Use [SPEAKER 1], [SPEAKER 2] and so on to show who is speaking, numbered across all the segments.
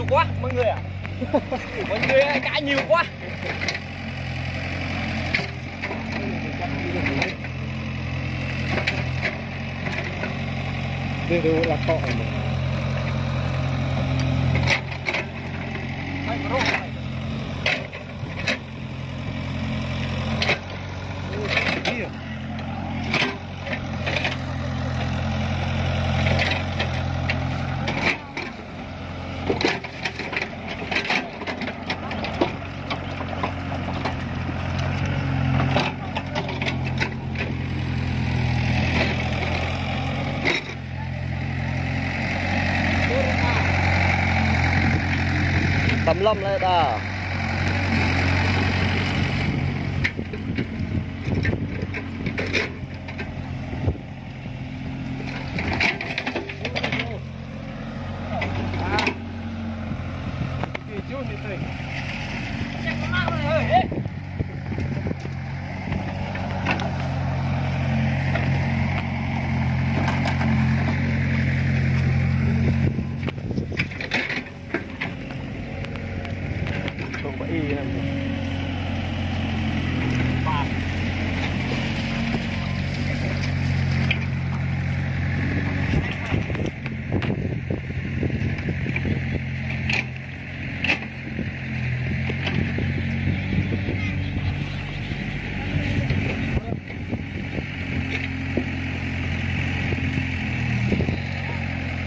[SPEAKER 1] nhiều quá mọi người ạ. Mọi người ơi, cá nhiều quá.
[SPEAKER 2] Đưa đưa là cọ này. สำล่
[SPEAKER 3] อมเลยด้า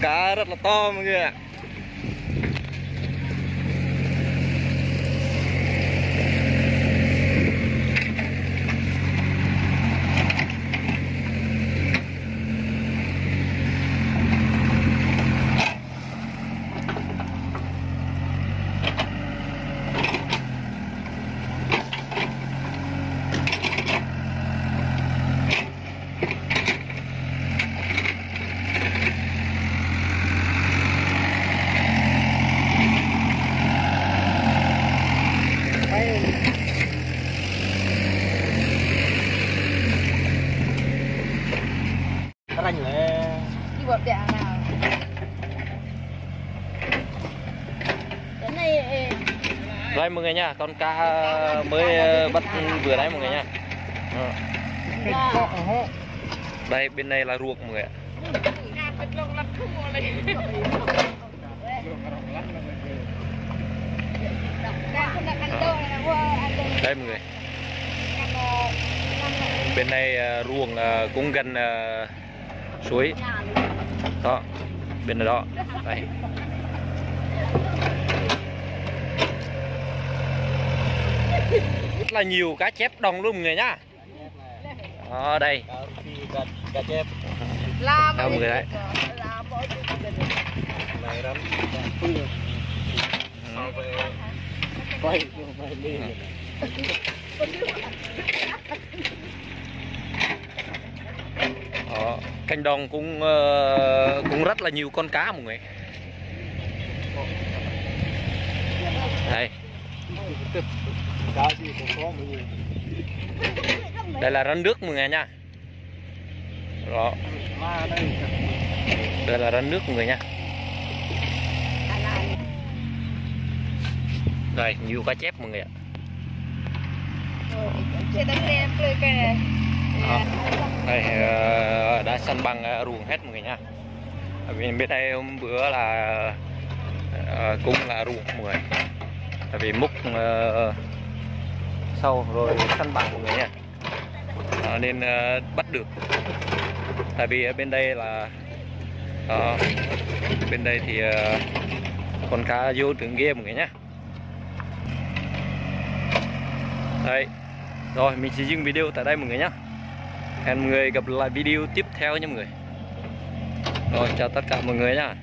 [SPEAKER 2] ការ
[SPEAKER 4] រត់លតមកគេ
[SPEAKER 3] đây, mọi người nha, con cá ờ, mới ờ, bắt vừa đấy mọi người nha. Đây, bên này là ruộng mọi người ạ. Đây, mọi người. Bên này ờ, ruộng cũng gần suối. Đó, bên đó. Đây. Là nhiều cá chép đồng luôn mọi người nhá ở đây
[SPEAKER 2] Cá chép.
[SPEAKER 4] là
[SPEAKER 3] mọi người đấy. Đó, canh đồng cũng ờ, cũng rất là nhiều con cá mọi người đây đây là rắn nước mọi người nha. Đó.
[SPEAKER 2] Đây.
[SPEAKER 3] là rắn nước mọi người nha. Đây, nhiều cá chép mọi người ạ. Đó. đây ờ, đã săn bằng ờ, ruộng hết mọi người nha. Bên đây hôm bữa là ờ, cũng là ruộng mọi người tại vì múc uh, sâu rồi săn bằng mọi người nha à, ờ, nên uh, bắt được. Tại vì ở bên đây là uh, bên đây thì uh, con cá vô trường ghê mọi người nhé. Đây rồi mình sẽ dừng video tại đây mọi người nhé. Hẹn mọi người gặp lại video tiếp theo nha mọi người. Rồi chào tất cả mọi người nha